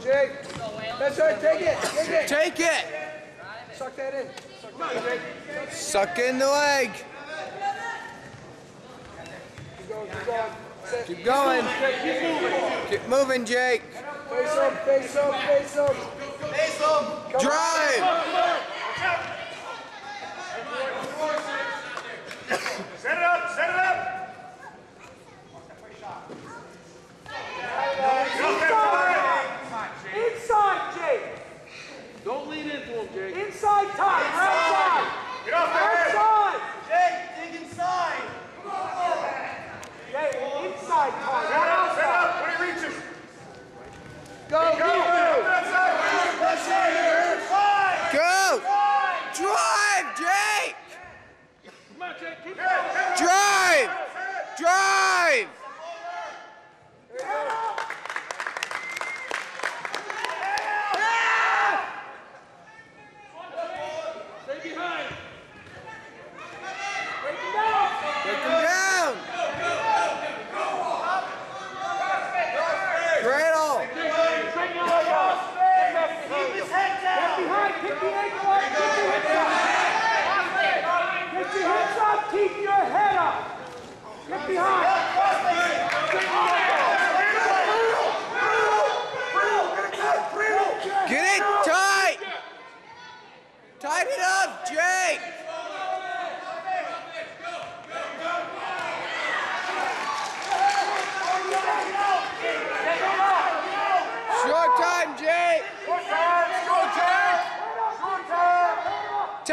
Jake. That's right, take it, take it. Take it. Suck that in. Come on, Jake. Suck in the leg. Keep going, keep going. Keep going. Jake, keep moving. Keep moving, Jake. Face him, face him, face him. Come Drive.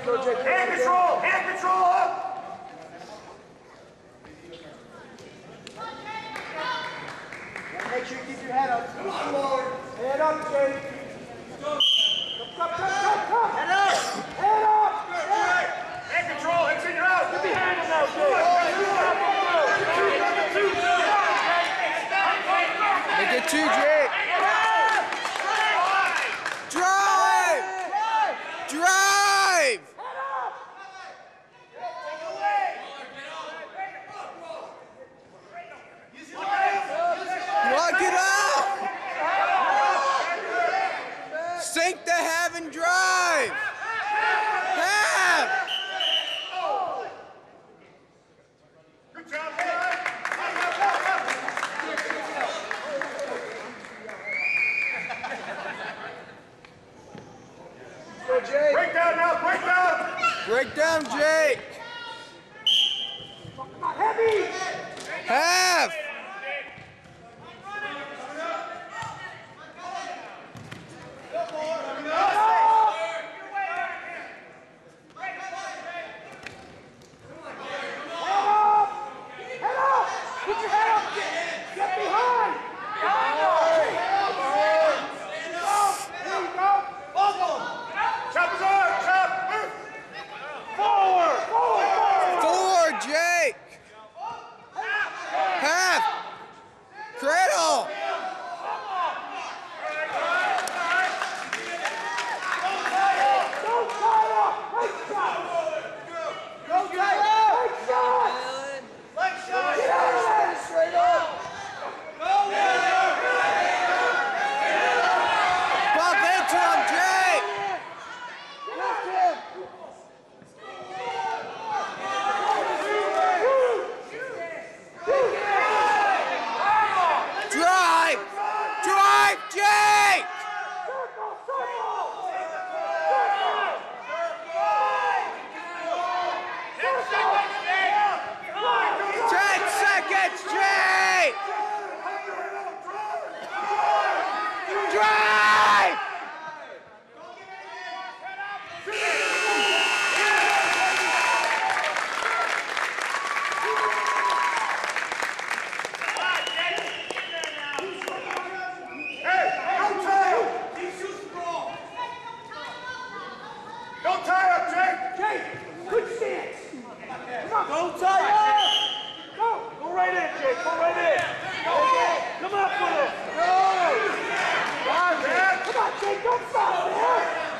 on, Jake, go, Jake. Hand control, hand control up. Make sure you keep your head up. Head up, Jake. Come, come, come, come, come. Head up. Head up. Hand control, it's in your out. Get behind him now, Make it two, Jake. Drive. Drive. Lock it up. Sink the half and drive. Have. Good job, guys. Go, Jake. Break down now, break down. Break down, Jake. Heavy. Have. Head up. Put your head up. Get, get behind. Behind There you go. Chop his arm, chop. Move. Forward. Forward. Forward. Four, Jake. Half. Don't tie! Go! Go right in, Jake. Go right in. Come up with it. Come on, Jake, don't stop, man!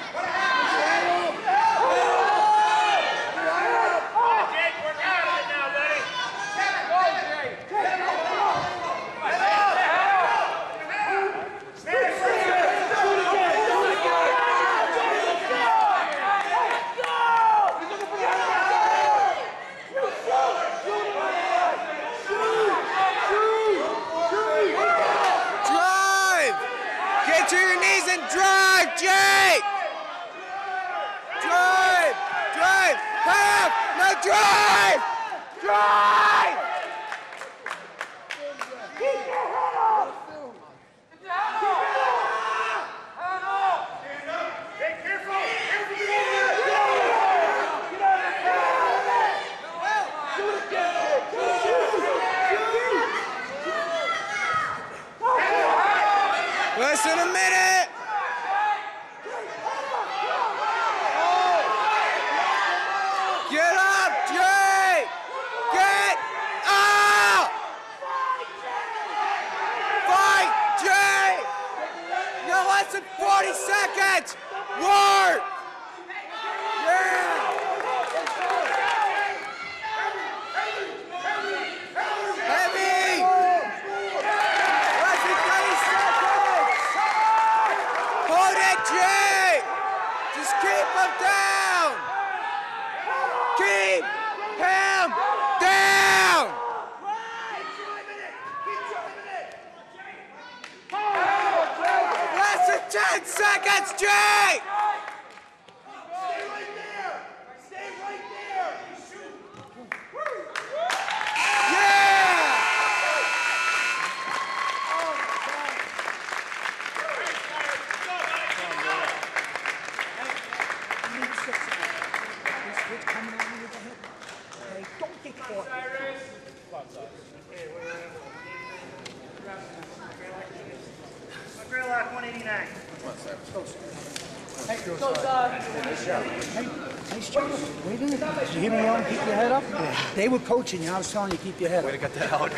Jake, work out of it now, buddy. Drive! Get to your knees and drive, Jake! Drive! Drive! Half! Now drive! Drive! Keep your head up! Jake, careful. Less than a minute! Get up, Jake! Get up! Fight, Jake! You got less than 40 seconds! Work! Yeah! Heavy! Less than 30 seconds! Hold it, Jake! Just keep him down! Keep him down! Less than 10 seconds, Jake! Stay right there! Stay right there! Yeah! Don't get caught. Graylock 189. Nice uh, job. Wait a minute. Did you hear me yelling, keep your head up? They were coaching you. I was telling you, keep your head up. Way to get the hell.